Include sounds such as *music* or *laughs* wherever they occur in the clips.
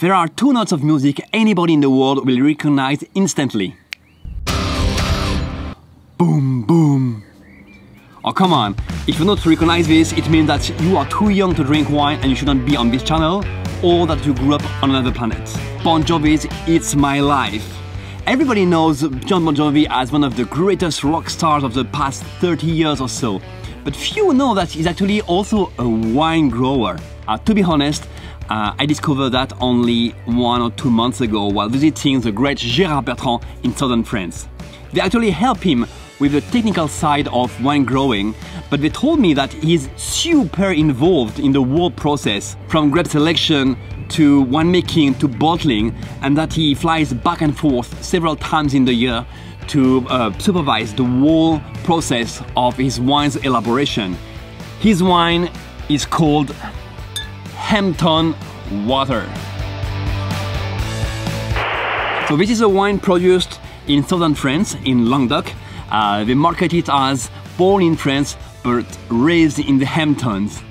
There are two notes of music anybody in the world will recognize instantly. Boom, boom. Oh, come on. If you don't recognize this, it means that you are too young to drink wine and you shouldn't be on this channel, or that you grew up on another planet. Bon Jovi's It's My Life. Everybody knows Jon Bon Jovi as one of the greatest rock stars of the past 30 years or so. But few know that he's actually also a wine grower. Uh, to be honest, uh, I discovered that only one or two months ago while visiting the great Gérard Bertrand in southern France. They actually help him with the technical side of wine growing, but they told me that he's super involved in the whole process, from grape selection to winemaking to bottling, and that he flies back and forth several times in the year to uh, supervise the whole process of his wine's elaboration. His wine is called Hampton Water. So this is a wine produced in southern France, in Languedoc, uh, they market it as born in France but raised in the Hamptons.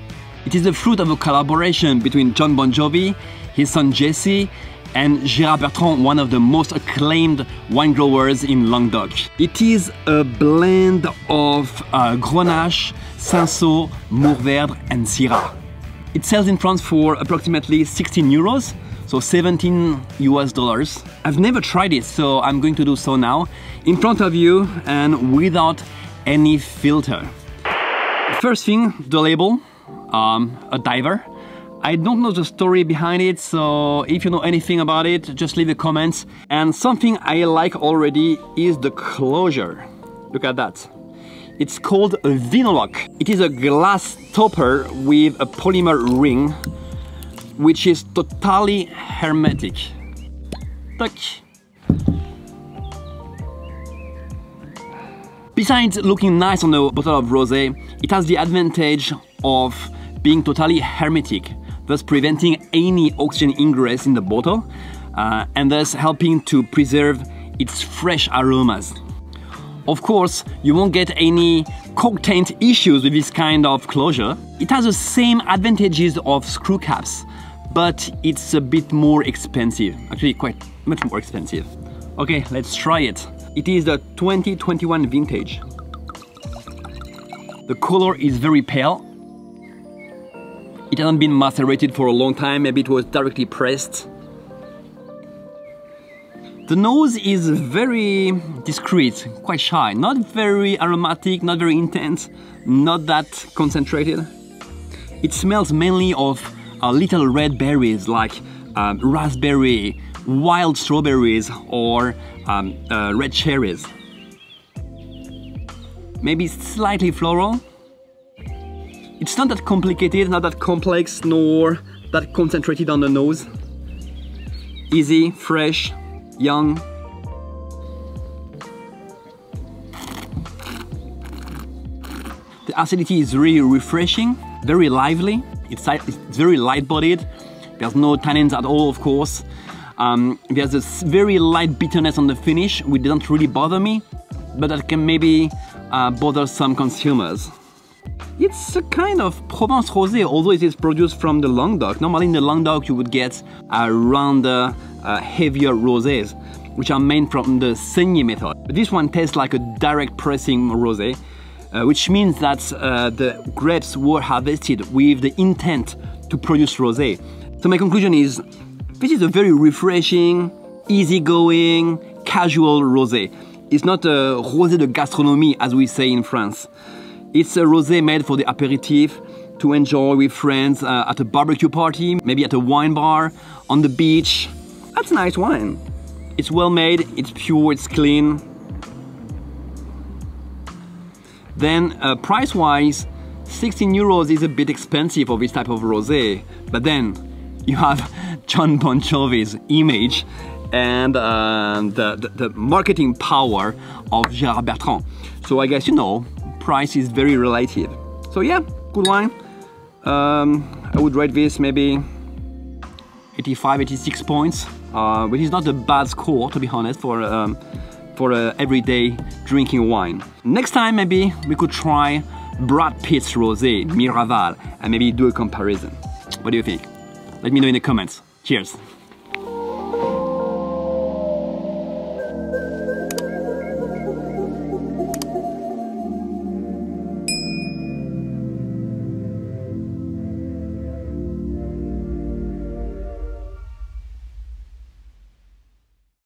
It is the fruit of a collaboration between Jon Bon Jovi, his son Jesse, and Gérard Bertrand, one of the most acclaimed wine growers in Languedoc. It is a blend of uh, Grenache, Cinsault, Mourvèdre and Syrah. It sells in France for approximately 16 euros, so 17 US dollars. I've never tried it, so I'm going to do so now, in front of you and without any filter. First thing, the label, um, a diver. I don't know the story behind it, so if you know anything about it, just leave the comments. And something I like already is the closure. Look at that. It's called a Vinolok. It is a glass stopper with a polymer ring which is totally hermetic. Tac. Besides looking nice on a bottle of rosé, it has the advantage of being totally hermetic, thus preventing any oxygen ingress in the bottle uh, and thus helping to preserve its fresh aromas. Of course, you won't get any cork taint issues with this kind of closure. It has the same advantages of screw caps, but it's a bit more expensive. Actually, quite much more expensive. Okay, let's try it. It is the 2021 vintage. The color is very pale. It hasn't been macerated for a long time, maybe it was directly pressed. The nose is very discreet, quite shy, not very aromatic, not very intense, not that concentrated. It smells mainly of uh, little red berries like um, raspberry, wild strawberries or um, uh, red cherries. Maybe slightly floral. It's not that complicated, not that complex, nor that concentrated on the nose. Easy, fresh, young. The acidity is really refreshing, very lively. It's, it's very light-bodied. There's no tannins at all, of course. Um, there's a very light bitterness on the finish, which doesn't really bother me, but that can maybe uh, bother some consumers. It's a kind of Provence Rosé, although it is produced from the Languedoc. Normally in the Languedoc you would get a rounder, uh, heavier rosés, which are made from the saignée method. But this one tastes like a direct pressing rosé, uh, which means that uh, the grapes were harvested with the intent to produce rosé. So my conclusion is, this is a very refreshing, easygoing, casual rosé. It's not a rosé de gastronomie, as we say in France. It's a rosé made for the aperitif, to enjoy with friends uh, at a barbecue party, maybe at a wine bar, on the beach. That's a nice wine. It's well made, it's pure, it's clean, then uh, price-wise, 16 euros is a bit expensive for this type of rosé. But then you have *laughs* Jon Bon Jovi's image and uh, the, the, the, marketing power of Gérard Bertrand. So I guess you know, price is very relative. So yeah, good wine. Um, I would rate this maybe 85, 86 points, uh, which is not a bad score to be honest for um, for uh, everyday drinking wine. Next time maybe we could try Brad Pitt's Rosé, Miraval, and maybe do a comparison. What do you think? Let me know in the comments. Cheers!